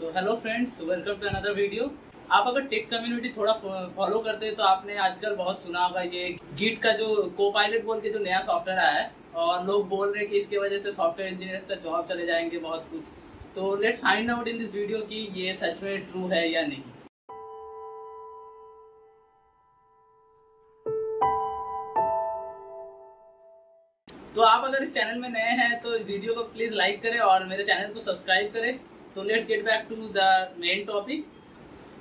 So hello friends welcome to another video आप अगर take community थोड़ा फॉलो करते हैं तो आपने आजकल बहुत सुना होगा ये गिट का जो को पायलट बोल के जो नया सॉफ्टवेयर आया है, और लोग बोल रहे हैं कि इसके वजह से सॉफ्टवेयर इंजीनियर का जॉब चले जाएँगे बहुत कुछ। तो let's find out in this video कि ये सच में ट्रू है या नहीं। तो आप अगर इस चैनल में नए हैं तो वीडियो को प्लीज़ लाइक करें और मेरे चैनल को सब्सक्राइब करें। तो let's get back to the main topic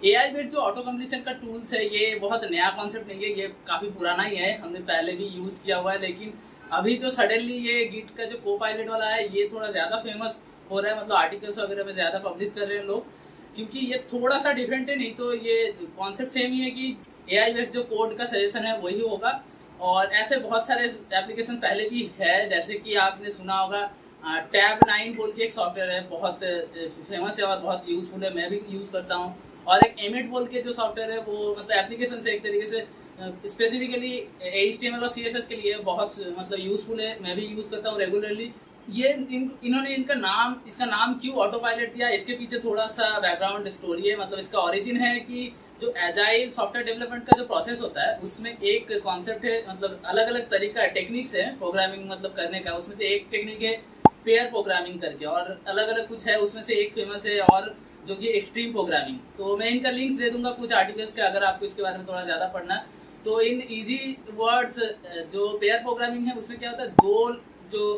A I based जो ऑटो कम्प्लीशन का टूल्स है, ये बहुत नया कॉन्सेप्ट नहीं है, ये काफ़ी पुराना ही है, हमने पहले भी यूज़ किया हुआ है, लेकिन अभी जो सडनली ये गिट का जो को पायलट वाला है, ये थोड़ा ज़्यादा फ़ेमस हो रहा है मतलब आर्टिकल्स वगैरह में ज़्यादा पब्लिश कर रहे हैं लोग, क्योंकि ये थोड़ा सा डिफरेंट है, नहीं तो ये कॉन्सेप्ट सेम ही है कि ए आई बेस्ड जो कोड का सजेशन है, वही होगा। और ऐसे बहुत सारे एप्लीकेशन पहले भी है, जैसे कि आपने सुना होगा टैब नाइन बोल के एक सॉफ्टवेयर है बहुत फ़ेमस है और बहुत यूजफुल है मैं भी यूज़ करता हूँ। और एक एमिट बोल के जो सॉफ्टवेयर है वो मतलब एप्लीकेशन से एक तरीके से स्पेसिफिकली एच और सी के लिए बहुत मतलब यूजफुल है मैं भी यूज़ करता हूँ रेगुलरली ये इन, इन्होंने इनका नाम इसका नाम क्यों ऑटो पायलट दिया इसके पीछे थोड़ा सा बैकग्राउंड स्टोरी है मतलब इसका ओरिजिन है कि जो एजाइल सॉफ्टवेयर डेवलपमेंट का जो प्रोसेस होता है उसमें एक कॉन्सेप्ट है मतलब अलग अलग तरीका टेक्निक्स है प्रोग्रामिंग मतलब करने का उसमें से एक टेक्निक है पेयर प्रोग्रामिंग करके, और अलग अलग कुछ है, उसमें से एक फ़ेमस है, और जो कि एक्सट्रीम प्रोग्रामिंग तो मैं इनका लिंक्स दे दूँगा कुछ आर्टिकल्स के, अगर आपको इसके बारे में थोड़ा ज़्यादा पढ़ना तो इन इजी वर्ड्स जो पेयर प्रोग्रामिंग है, उसमें क्या होता है? दो जो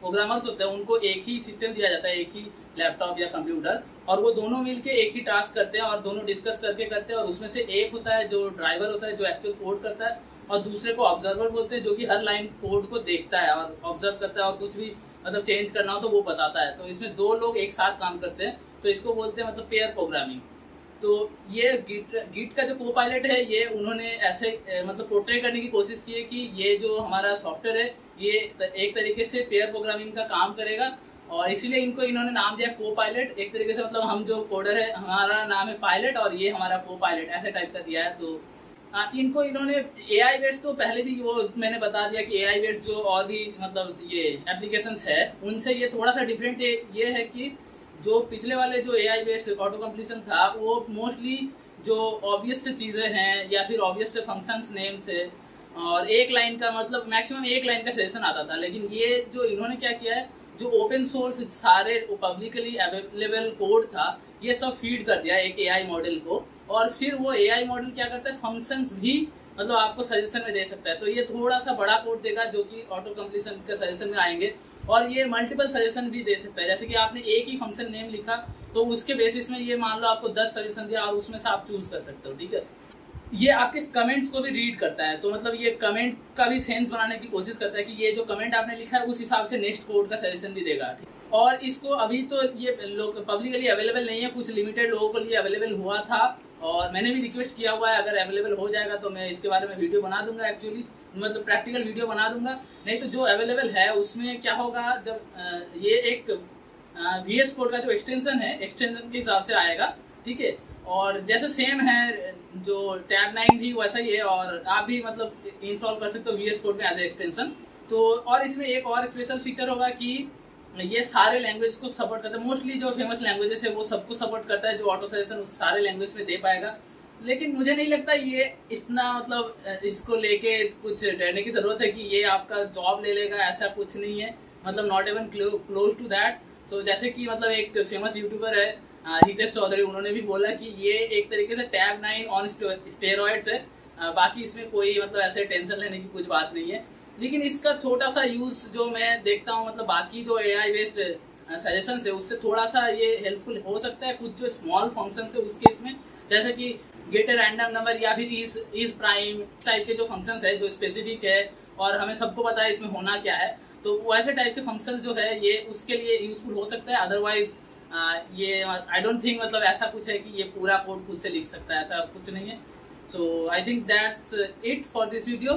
प्रोग्रामर्स होते हैं, उनको एक ही सिस्टम दिया जाता है, एक ही लैपटॉप या कंप्यूटर और वो दोनों मिलके एक ही टास्क करते हैं, और दोनों डिस्कस करके करते हैं, और उसमें से एक होता है जो ड्राइवर होता है, जो एक्चुअल कोड करता है, और दूसरे को ऑब्जर्वर बोलते हैं, जो कि हर लाइन कोड को देखता है, और ऑब्ज़र्व करता है, और कुछ भी मतलब चेंज करना हो तो वो बताता है। तो इसमें दो लोग एक साथ काम करते हैं तो इसको बोलते हैं मतलब पेयर प्रोग्रामिंग तो ये गिट गिट का जो को पायलट है, ये उन्होंने ऐसे मतलब पोर्ट्रे करने की कोशिश की है कि ये जो हमारा सॉफ्टवेयर है, ये एक तरीके से पेयर प्रोग्रामिंग का काम करेगा और इसीलिए इनको इन्होंने नाम दिया को पायलट एक तरीके से मतलब हम जो कोडर है, हमारा नाम है पायलट और ये हमारा को पायलट ऐसे टाइप का दिया है। तो इनको इन्होंने ए आई वेट्स तो पहले भी वो मैंने बता दिया कि ए आई वेट्स जो और भी मतलब ये एप्लीकेशन है, उनसे ये थोड़ा सा डिफरेंट ये है कि जो पिछले वाले जो A I waits auto completion था, वो मोस्टली जो ऑब्वियस से चीज़ें हैं या फिर ऑब्वियस से फ़ंक्शन नेम से, और एक लाइन का मतलब मैक्सिमम एक लाइन का सेशन आता था। लेकिन ये जो इन्होंने क्या किया है, जो ओपन सोर्स सारे पब्लिकली अवेलेबल कोड था, ये सब फ़ीड कर दिया एक एआई मॉडल को। और फिर वो एआई मॉडल क्या करता है? फ़ंक्शंस भी मतलब आपको सजेशन में दे सकता है। तो ये थोड़ा सा बड़ा कोड देगा जो कि ऑटो कम्प्लीसन के सजेशन में आएँगे। और ये मल्टीपल सजेशन भी दे सकता है। जैसे कि आपने एक ही फ़ंक्शन नेम लिखा तो उसके बेसिस में ये मान लो आपको दस सजेशन दिया और उसमें से आप चूज़ कर सकते हो, ठीक है? ये आपके कमेंट्स को भी रीड करता है। तो मतलब ये कमेंट का भी सेंस बनाने की कोशिश करता है कि ये जो कमेंट आपने लिखा है, उस हिसाब से नेक्स्ट कोड का सजेशन भी देगा और इसको अभी तो ये पब्लिकली अवेलेबल नहीं है। कुछ लिमिटेड लोगों के लिए अवेलेबल हुआ था। और मैंने भी रिक्वेस्ट किया हुआ है, अगर अवेलेबल हो जाएगा तो मैं इसके बारे में वीडियो बना दूँगा एक्चुअली मतलब प्रैक्टिकल वीडियो बना दूँगा। नहीं तो जो अवेलेबल है, उसमें क्या होगा, जब ये एक वी एस कोड का जो एक्सटेंशन है एक्सटेंशन के हिसाब से आएगा, ठीक है? और जैसे सेम है, जो टैब नाइन थी वैसा ही है, और आप भी मतलब इंस्टॉल कर सकते हो वी एस कोड में एज ए एक्सटेंशन तो और इसमें एक और स्पेशल फीचर होगा कि ये सारे लैंग्वेज को सपोर्ट करता है। मोस्टली जो फ़ेमस लैंग्वेजेस है, वो सबको सपोर्ट करता है, जो ऑटो सजेशन सारे लैंग्वेज में दे पाएगा। लेकिन मुझे नहीं लगता ये इतना मतलब इसको लेके कुछ डरने की ज़रूरत है कि ये आपका जॉब ले लेगा, ऐसा कुछ नहीं है। मतलब not even close to that so जैसे कि मतलब एक फ़ेमस यूट्यूबर है हितेश चौधरी, उन्होंने भी बोला कि ये एक तरीके से टैब नाइन ऑन स्टेरॉइड्स है। बाकी इसमें कोई मतलब ऐसे टेंशन लेने की कुछ बात नहीं है। लेकिन इसका छोटा सा यूज़ जो मैं देखता हूँ मतलब बाकी जो ए आई बेस्ड सजेशन है, उससे थोड़ा सा ये हेल्पफुल हो सकता है कुछ जो स्मॉल फ़ंक्शन है उसके इसमें जैसे कि गेट ए रैंडम नंबर या फिर इज़ इज़ प्राइम टाइप के जो फ़ंक्शन है, जो स्पेसिफिक है, और हमें सबको पता है इसमें होना क्या है। तो वैसे टाइप के फ़ंक्शन जो है, ये उसके लिए यूजफुल हो सकता है। अदरवाइज़ ये आई डोंट थिंक मतलब ऐसा कुछ है कि ये पूरा कोड खुद से लिख सकता है, ऐसा कुछ नहीं है। So I think that's it for this video